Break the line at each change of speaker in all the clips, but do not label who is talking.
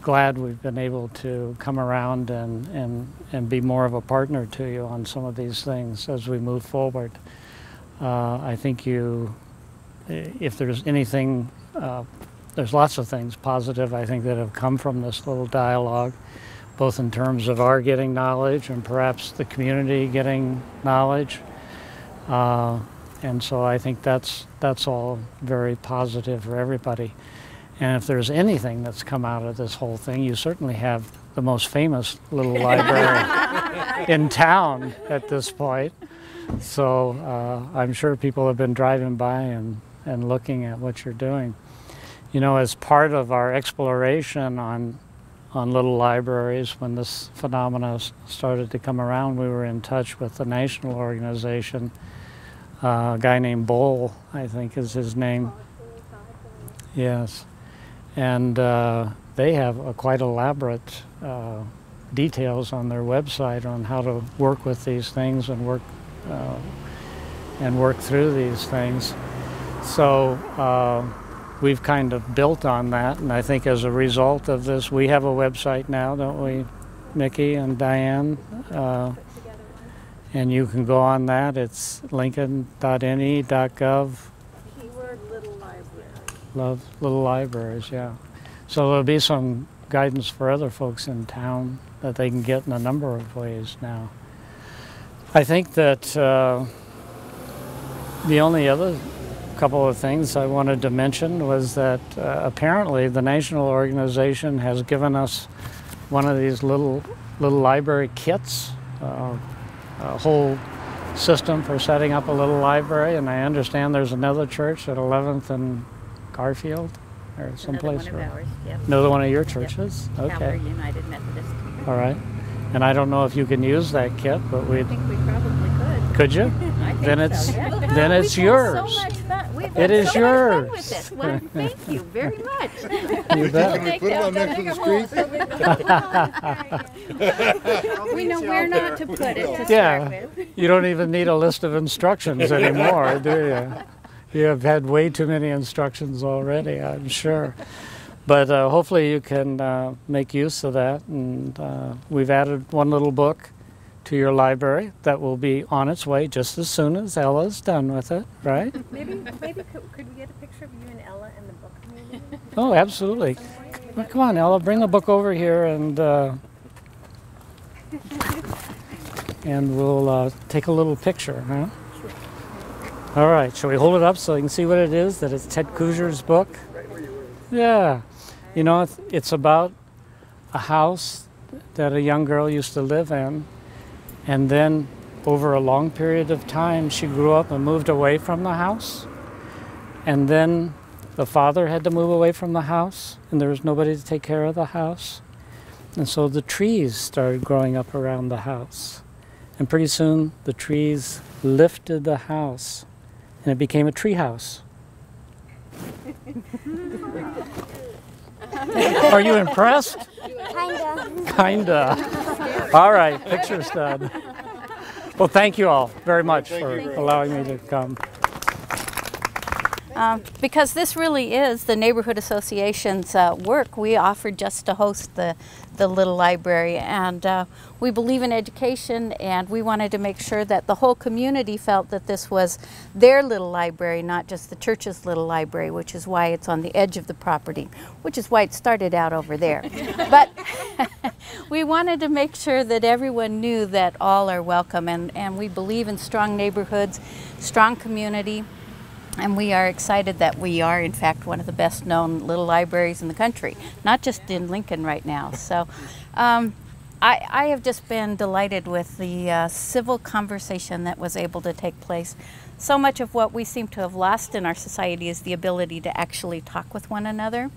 glad we've been able to come around and, and, and be more of a partner to you on some of these things as we move forward. Uh, I think you, if there's anything, uh, there's lots of things positive I think that have come from this little dialogue, both in terms of our getting knowledge and perhaps the community getting knowledge. Uh, and so I think that's that's all very positive for everybody. And if there's anything that's come out of this whole thing, you certainly have the most famous little library in town at this point. So uh, I'm sure people have been driving by and, and looking at what you're doing. You know, as part of our exploration on on little libraries, when this phenomena started to come around, we were in touch with the national organization. Uh, a guy named Bol, I think is his name. Yes and uh, they have a quite elaborate uh, details on their website on how to work with these things and work uh, and work through these things. So uh, we've kind of built on that, and I think as a result of this, we have a website now, don't we, Mickey and Diane? Uh, and you can go on that. It's lincoln.ne.gov love little libraries, yeah. So there'll be some guidance for other folks in town that they can get in a number of ways now. I think that uh, the only other couple of things I wanted to mention was that uh, apparently the national organization has given us one of these little little library kits, uh, a whole system for setting up a little library, and I understand there's another church at 11th and Garfield or someplace?
Another one of ours, yep.
Another one of your churches?
Yep.
Okay.
Calvary United Methodist.
All right. And I don't know if you can use that kit, but we
I think we probably could.
could you?
I think
Then
so,
it's
yeah.
then it's
We've
yours.
Had so much fun. We've
It
so
yours.
Much fun with this. Well, thank you very much.
You bet.
Can we put it on next to the street?
we know where not to put it to start
Yeah.
with.
You don't even need a list of instructions anymore, do you? You have had way too many instructions already, I'm sure. But uh, hopefully you can uh, make use of that. And uh, we've added one little book to your library that will be on its way just as soon as Ella's done with it, right?
Maybe, maybe could, could we get a picture of you and Ella in the book maybe?
Oh, absolutely. Come on, Ella, bring the book over here and uh, and we'll uh, take a little picture, huh? All right, shall we hold it up so you can see what it is? That it's Ted Kooser's book. Yeah, you know it's about a house that a young girl used to live in, and then over a long period of time, she grew up and moved away from the house, and then the father had to move away from the house, and there was nobody to take care of the house. And so the trees started growing up around the house. And pretty soon the trees lifted the house, and it became a treehouse. Are you impressed?
Kinda.
Kinda. All right, picture's done. Well, thank you all very much for allowing me to come.
Um, because this really is the neighborhood association's uh, work. We offered just to host the, the little library, and uh, we believe in education, and we wanted to make sure that the whole community felt that this was their little library, not just the church's little library, which is why it's on the edge of the property, which is why it started out over there. but we wanted to make sure that everyone knew that all are welcome, and, and we believe in strong neighborhoods, strong community. And we are excited that we are, in fact, one of the best known little libraries in the country, not just in Lincoln right now. So um, I, I have just been delighted with the uh, civil conversation that was able to take place. So much of what we seem to have lost in our society is the ability to actually talk with one another.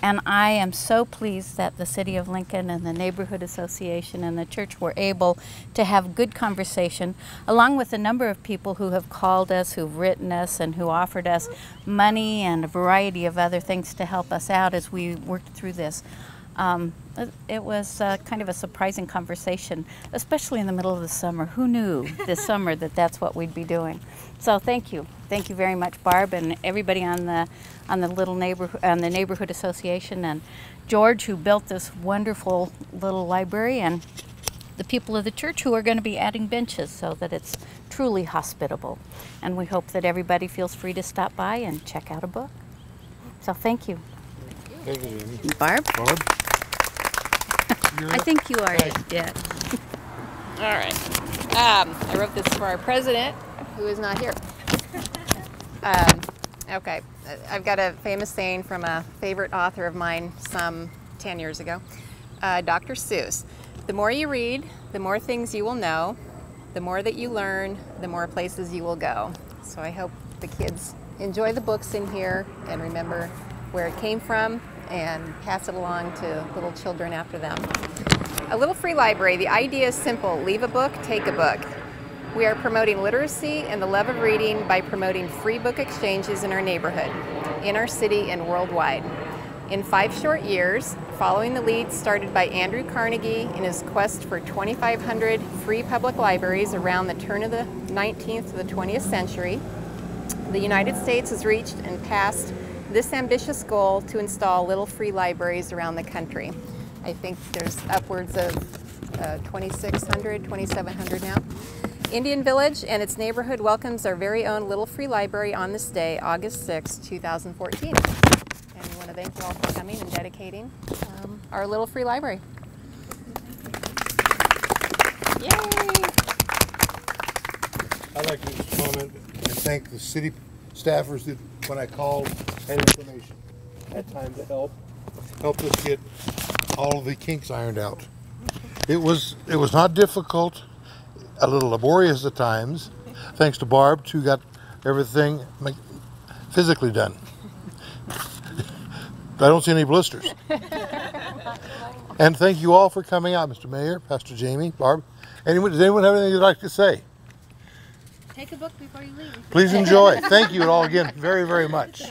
And I am so pleased that the City of Lincoln and the Neighborhood Association and the church were able to have good conversation, along with a number of people who have called us, who've written us, and who offered us money and a variety of other things to help us out as we worked through this. Um, it, it was uh, kind of a surprising conversation, especially in the middle of the summer. Who knew this summer that that's what we'd be doing? So thank you, thank you very much, Barb, and everybody on the on the little neighborhood on the neighborhood association, and George who built this wonderful little library, and the people of the church who are going to be adding benches so that it's truly hospitable. And we hope that everybody feels free to stop by and check out a book. So thank you.
Thank you,
Barb?
Barb? You're
I think you already did. All right. Um, I wrote this for our president, who is not here. Um, okay. I've got a famous saying from a favorite author of mine some 10 years ago, uh, Dr. Seuss. The more you read, the more things you will know. The more that you learn, the more places you will go. So I hope the kids enjoy the books in here and remember where it came from and pass it along to little children after them. A little free library. The idea is simple leave a book, take a book. We are promoting literacy and the love of reading by promoting free book exchanges in our neighborhood, in our city, and worldwide. In five short years, following the lead started by Andrew Carnegie in his quest for 2,500 free public libraries around the turn of the 19th to the 20th century, the United States has reached and passed this ambitious goal to install little free libraries around the country. I think there's upwards of uh, 2,600, 2,700 now. Indian Village and its neighborhood welcomes our very own little free library on this day, August 6, 2014. And we want to thank you all for coming and dedicating um, our little free library. Yay!
I'd like to comment and thank the city staffers that, when I called, had information, had time to help, helped us get all of the kinks ironed out. It was, it was not difficult, a little laborious at times, thanks to Barb, who got everything physically done. I don't see any blisters. And thank you all for coming out, Mr. Mayor, Pastor Jamie, Barb. Anyone, does anyone have anything they'd like to say?
Take a book before you leave.
Please enjoy. Thank you all again very, very much.